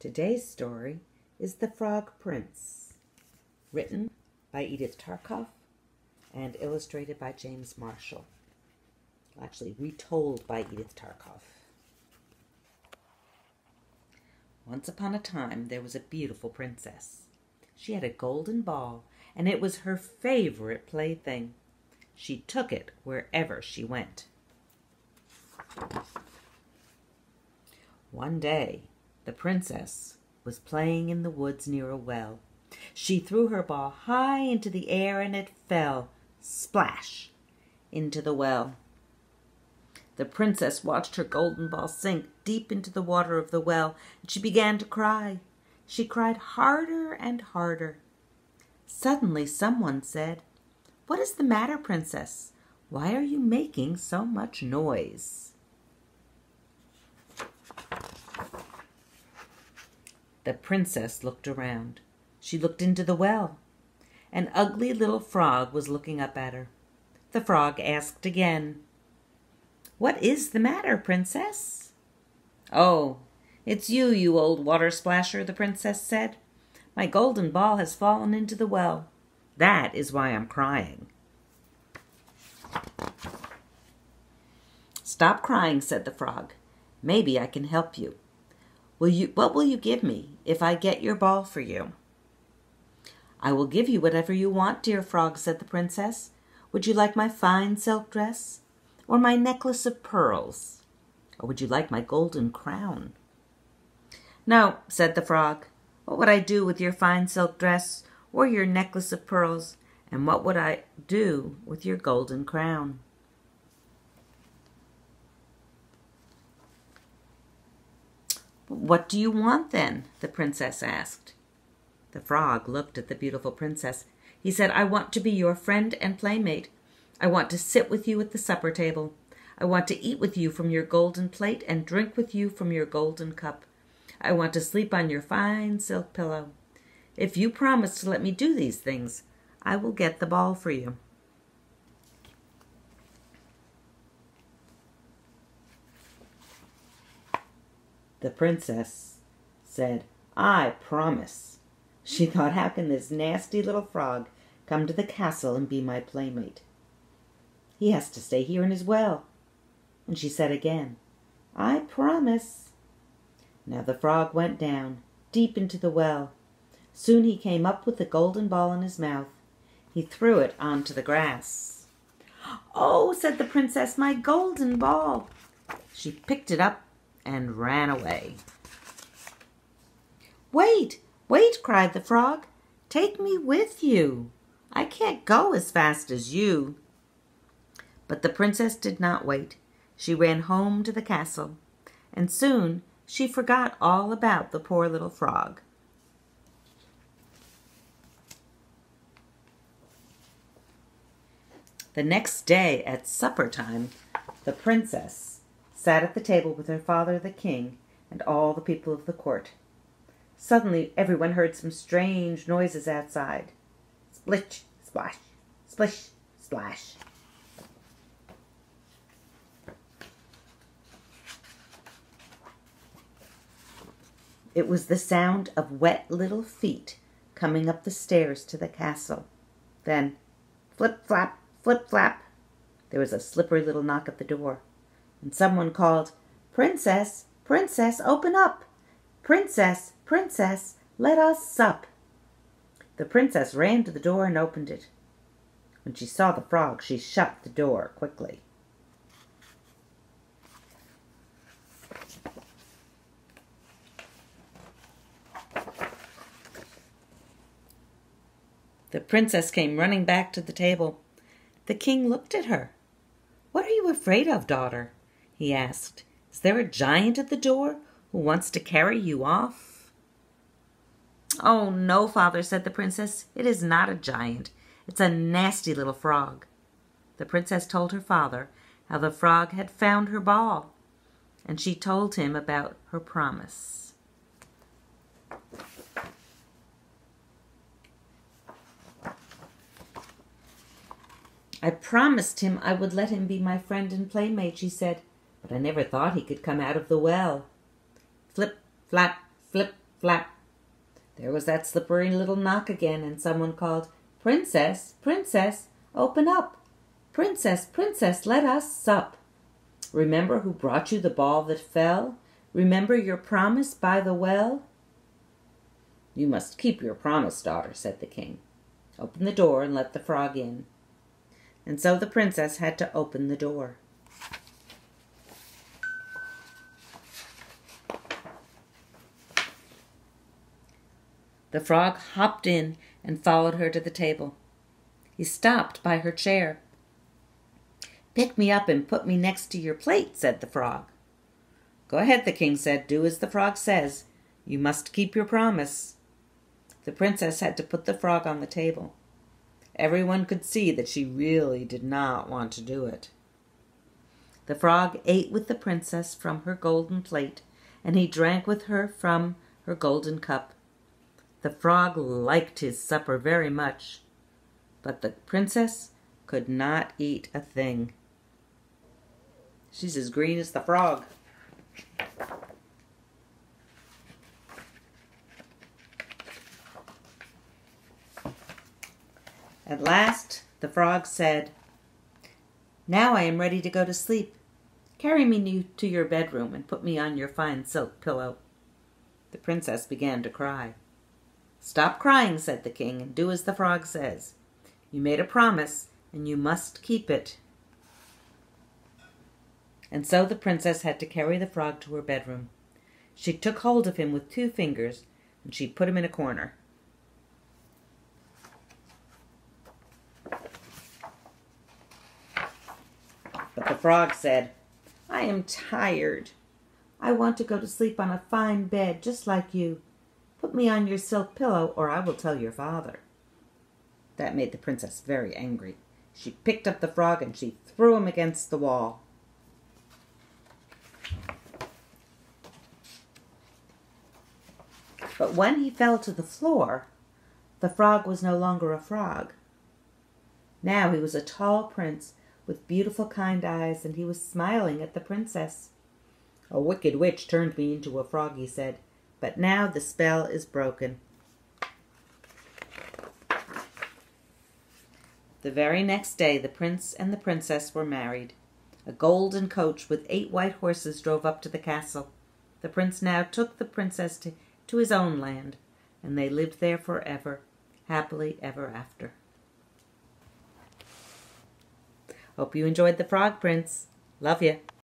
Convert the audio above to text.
Today's story is The Frog Prince, written by Edith Tarcov and illustrated by James Marshall. Actually, retold by Edith Tarcov. Once upon a time, there was a beautiful princess. She had a golden ball, and it was her favorite plaything. She took it wherever she went. One day, the princess was playing in the woods near a well. She threw her ball high into the air and it fell, splash, into the well. The princess watched her golden ball sink deep into the water of the well, and she began to cry. She cried harder and harder. Suddenly someone said, What is the matter, princess? Why are you making so much noise? The princess looked around. She looked into the well. An ugly little frog was looking up at her. The frog asked again, What is the matter, princess? Oh, it's you, you old water splasher, the princess said. My golden ball has fallen into the well. That is why I'm crying. Stop crying, said the frog. Maybe I can help you. Will you what will you give me if I get your ball for you? I will give you whatever you want, dear frog, said the princess. Would you like my fine silk dress? Or my necklace of pearls? Or would you like my golden crown? No, said the frog. What would I do with your fine silk dress or your necklace of pearls? And what would I do with your golden crown? What do you want then? the princess asked. The frog looked at the beautiful princess. He said, I want to be your friend and playmate. I want to sit with you at the supper table. I want to eat with you from your golden plate and drink with you from your golden cup. I want to sleep on your fine silk pillow. If you promise to let me do these things, I will get the ball for you. The princess said, I promise. She thought, how can this nasty little frog come to the castle and be my playmate? He has to stay here in his well. And she said again, I promise. Now the frog went down, deep into the well. Soon he came up with the golden ball in his mouth. He threw it onto the grass. Oh, said the princess, my golden ball. She picked it up and ran away. Wait, wait, cried the frog. Take me with you. I can't go as fast as you. But the princess did not wait. She ran home to the castle, and soon she forgot all about the poor little frog. The next day at supper time, the princess sat at the table with her father the king and all the people of the court. Suddenly everyone heard some strange noises outside. Splish, splash, splish, splash. It was the sound of wet little feet coming up the stairs to the castle. Then, flip flap, flip flap, there was a slippery little knock at the door and someone called, Princess, Princess, open up! Princess, Princess, let us sup! The princess ran to the door and opened it. When she saw the frog, she shut the door quickly. The princess came running back to the table. The king looked at her. What are you afraid of, daughter? He asked. Is there a giant at the door who wants to carry you off? Oh, no, father, said the princess. It is not a giant. It's a nasty little frog. The princess told her father how the frog had found her ball, and she told him about her promise. I promised him I would let him be my friend and playmate, she said but I never thought he could come out of the well. Flip, flap, flip, flap. There was that slippery little knock again, and someone called, Princess, Princess, open up. Princess, Princess, let us sup. Remember who brought you the ball that fell? Remember your promise by the well? You must keep your promise, daughter, said the king. Open the door and let the frog in. And so the princess had to open the door. The frog hopped in and followed her to the table. He stopped by her chair. Pick me up and put me next to your plate, said the frog. Go ahead, the king said. Do as the frog says. You must keep your promise. The princess had to put the frog on the table. Everyone could see that she really did not want to do it. The frog ate with the princess from her golden plate, and he drank with her from her golden cup. The frog liked his supper very much, but the princess could not eat a thing. She's as green as the frog. At last the frog said, Now I am ready to go to sleep. Carry me to your bedroom and put me on your fine silk pillow. The princess began to cry. Stop crying, said the king, and do as the frog says. You made a promise, and you must keep it. And so the princess had to carry the frog to her bedroom. She took hold of him with two fingers, and she put him in a corner. But the frog said, I am tired. I want to go to sleep on a fine bed just like you. Put me on your silk pillow, or I will tell your father. That made the princess very angry. She picked up the frog and she threw him against the wall. But when he fell to the floor, the frog was no longer a frog. Now he was a tall prince with beautiful kind eyes, and he was smiling at the princess. A wicked witch turned me into a frog, he said, but now the spell is broken. The very next day the prince and the princess were married. A golden coach with eight white horses drove up to the castle. The prince now took the princess to, to his own land, and they lived there forever, happily ever after. Hope you enjoyed the Frog Prince. Love you.